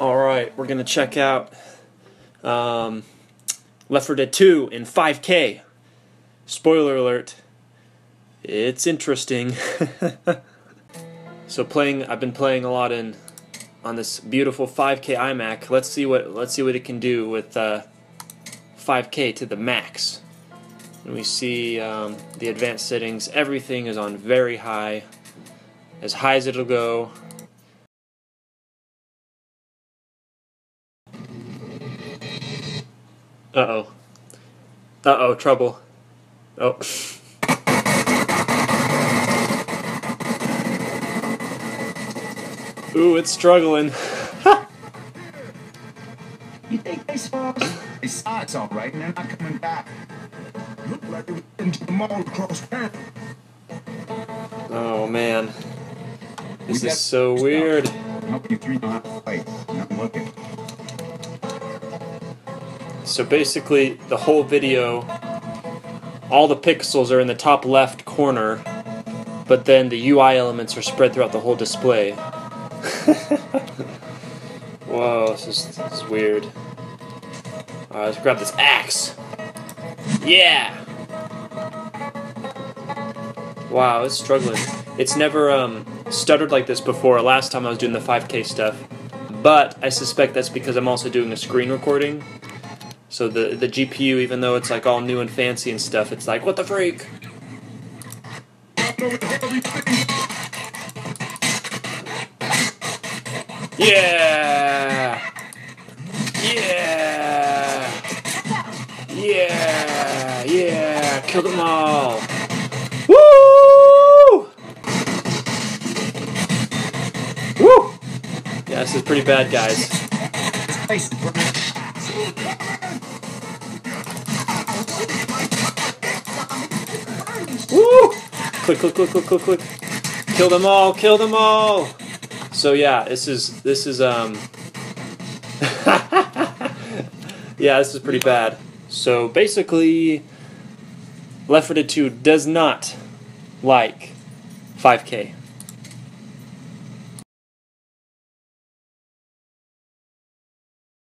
All right, we're gonna check out um, Left 4 Dead 2 in 5K. Spoiler alert: it's interesting. so playing, I've been playing a lot in on this beautiful 5K iMac. Let's see what let's see what it can do with uh, 5K to the max. And we see um, the advanced settings. Everything is on very high, as high as it'll go. Uh oh. Uh oh, trouble. Oh. Ooh, it's struggling. You think they saw us? They saw it's all right, and they're not coming back. Looked like they were into the mall across town. Oh man. This We is so weird. Help you three know how to fight. Not looking. So basically, the whole video, all the pixels are in the top left corner, but then the UI elements are spread throughout the whole display. Whoa, this is, this is weird. Alright, let's grab this axe. Yeah! Wow, it's struggling. It's never um, stuttered like this before. Last time I was doing the 5K stuff. But I suspect that's because I'm also doing a screen recording. So the the GPU, even though it's like all new and fancy and stuff, it's like what the freak. Yeah, yeah, yeah, yeah. Kill them all. Woo! Woo! Yeah, this is pretty bad, guys. Woo! Click, click, click, click, click, click. Kill them all! Kill them all! So yeah, this is this is um. yeah, this is pretty bad. So basically, Left 4 Dead 2 does not like 5K.